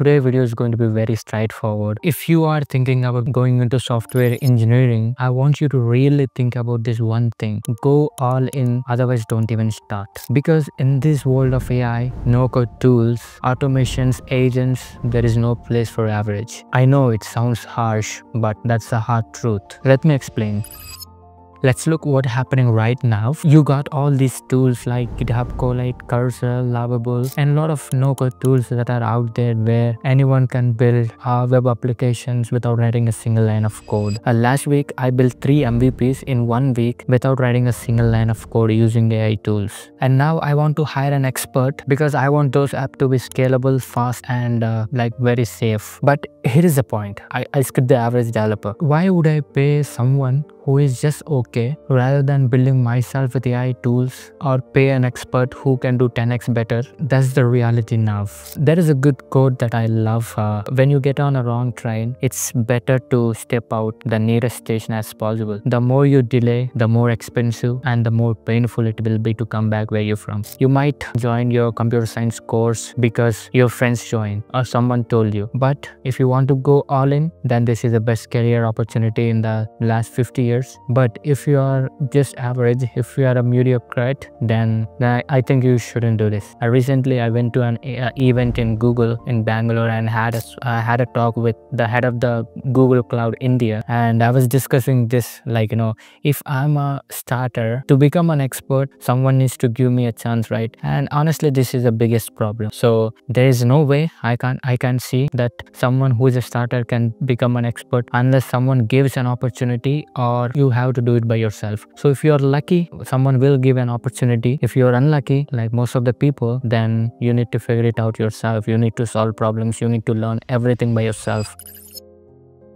today video is going to be very straightforward. If you are thinking about going into software engineering, I want you to really think about this one thing. Go all in, otherwise don't even start. Because in this world of AI, no-code tools, automations, agents, there is no place for average. I know it sounds harsh, but that's the hard truth. Let me explain. Let's look what happening right now. You got all these tools like GitHub Copilot, Cursor, Lovable, and a lot of no-code tools that are out there where anyone can build uh, web applications without writing a single line of code. Uh, last week, I built three MVPs in one week without writing a single line of code using AI tools. And now I want to hire an expert because I want those apps to be scalable, fast, and uh, like very safe. But here is the point. I, I skip the average developer. Why would I pay someone who is just okay rather than building myself with AI tools or pay an expert who can do 10x better. That's the reality now. There is a good quote that I love. Uh, when you get on a wrong train, it's better to step out the nearest station as possible. The more you delay, the more expensive and the more painful it will be to come back where you're from. You might join your computer science course because your friends joined or someone told you. But if you want to go all in, then this is the best career opportunity in the last 50 years but if you are just average if you are a mediocre then, I, think you shouldn't do this. I recently I went to an uh, event in Google in Bangalore and had a, I had a talk with the head of the Google Cloud India and I was discussing this like you know if I'm a starter to become an expert someone needs to give me a chance right? And honestly this is the biggest problem. So there is no way I can I can see that someone who is a starter can become an expert unless someone gives an opportunity or you have to do it by yourself. So if you're lucky someone will give an opportunity. If you're unlucky like most of the people then you need to figure it out yourself. You need to solve problems. You need to learn everything by yourself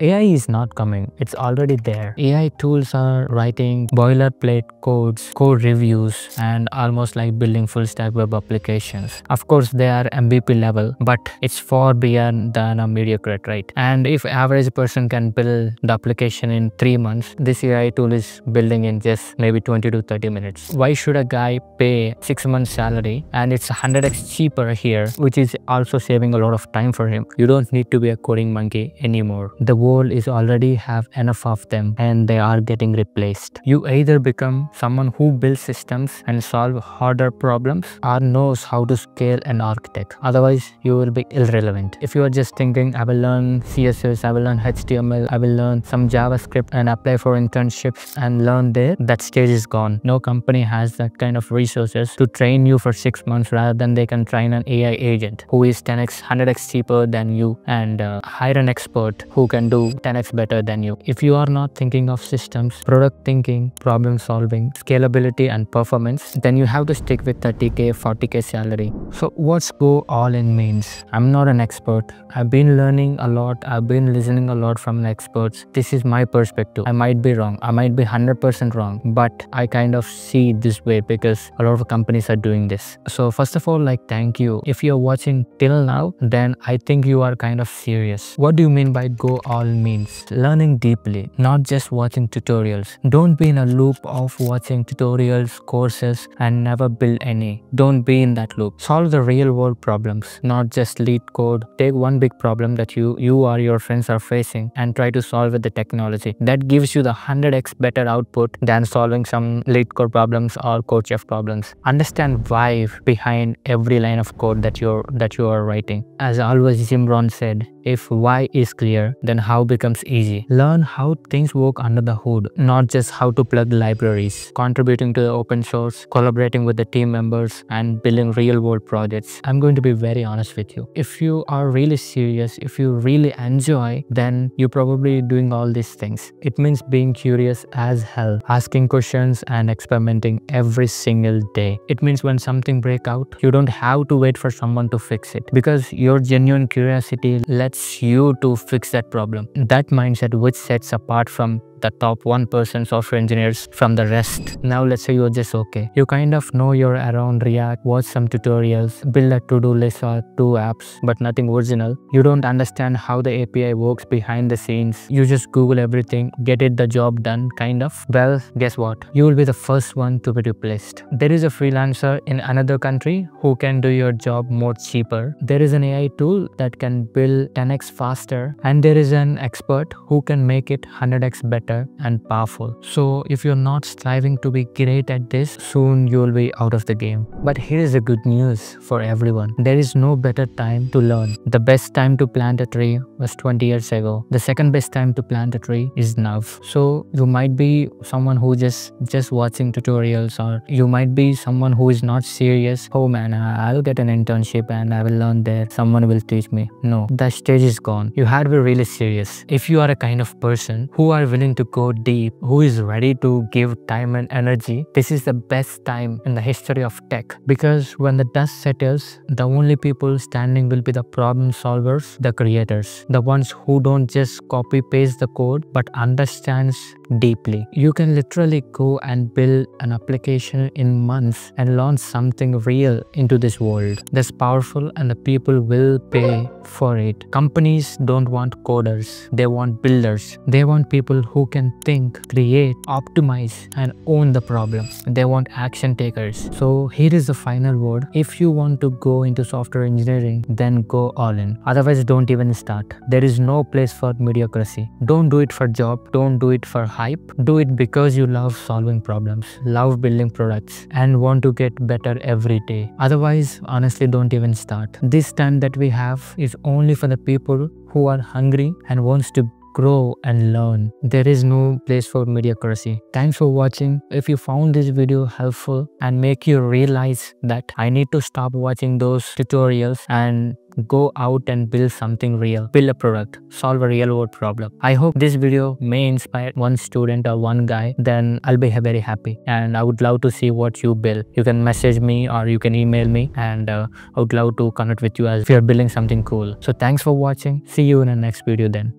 AI is not coming, it's already there. AI tools are writing boilerplate codes, code reviews, and almost like building full stack web applications. Of course, they are MVP level, but it's far beyond than a mediocre, right? And if average person can build the application in three months, this AI tool is building in just maybe 20 to 30 minutes. Why should a guy pay six months salary and it's 100x cheaper here, which is also saving a lot of time for him. You don't need to be a coding monkey anymore. The world is already have enough of them and they are getting replaced. You either become someone who builds systems and solve harder problems or knows how to scale an architect. Otherwise, you will be irrelevant. If you are just thinking, I will learn CSS, I will learn HTML, I will learn some JavaScript and apply for internships and learn there, that stage is gone. No company has that kind of resources to train you for six months rather than they can train an AI agent who is 10x, 100x cheaper than you and uh, hire an expert who can do 10x better than you. If you are not thinking of systems, product thinking, problem solving, scalability and performance, then you have to stick with 30k, 40k salary. So what's go all in means? I'm not an expert. I've been learning a lot. I've been listening a lot from experts. This is my perspective. I might be wrong. I might be 100% wrong, but I kind of see this way because a lot of companies are doing this. So first of all, like thank you. If you're watching till now, then I think you are kind of serious. What do you mean by go all means learning deeply, not just watching tutorials. Don't be in a loop of watching tutorials, courses, and never build any. Don't be in that loop. Solve the real world problems, not just LeetCode. Take one big problem that you, you or your friends are facing and try to solve with the technology. That gives you the 100x better output than solving some LeetCode problems or CodeChef problems. Understand why behind every line of code that you're that you are writing. As always Jim said, if why is clear, then how becomes easy. Learn how things work under the hood, not just how to plug libraries. Contributing to the open source, collaborating with the team members, and building real world projects. I'm going to be very honest with you. If you are really serious, if you really enjoy, then you're probably doing all these things. It means being curious as hell, asking questions and experimenting every single day. It means when something break out, you don't have to wait for someone to fix it because your genuine curiosity lets you to fix that problem. That mindset which sets apart from the top 1% software engineers from the rest. Now let's say you're just okay. You kind of know you're around React, watch some tutorials, build a to-do list or two apps, but nothing original. You don't understand how the API works behind the scenes. You just Google everything, get it the job done, kind of. Well, guess what? You will be the first one to be replaced. There is a freelancer in another country who can do your job more cheaper. There is an AI tool that can build 10x faster and there is an expert who can make it 100x better and powerful. So if you're not striving to be great at this, soon you'll be out of the game. But here is the good news for everyone. There is no better time to learn. The best time to plant a tree was 20 years ago. The second best time to plant a tree is now. So you might be someone who just just watching tutorials or you might be someone who is not serious. Oh man, I'll get an internship and I will learn there. Someone will teach me. No, that stage is gone. You had to be really serious. If you are a kind of person who are willing to go deep, who is ready to give time and energy, this is the best time in the history of tech. Because when the dust settles, the only people standing will be the problem solvers, the creators, the ones who don't just copy paste the code but understands deeply. You can literally go and build an application in months and launch something real into this world. That's powerful and the people will pay for it. Companies don't want coders, they want builders. They want people can think, create, optimize and own the problem. They want action takers. So here is the final word. If you want to go into software engineering, then go all in. Otherwise, don't even start. There is no place for mediocrity. Don't do it for job. Don't do it for hype. Do it because you love solving problems, love building products and want to get better every day. Otherwise, honestly, don't even start. This time that we have is only for the people who are hungry and wants to grow and learn. There is no place for mediocrity. Thanks for watching. If you found this video helpful and make you realize that I need to stop watching those tutorials and go out and build something real build a product solve a real world problem i hope this video may inspire one student or one guy then i'll be very happy and i would love to see what you build you can message me or you can email me and uh, i would love to connect with you as if you're building something cool so thanks for watching see you in the next video then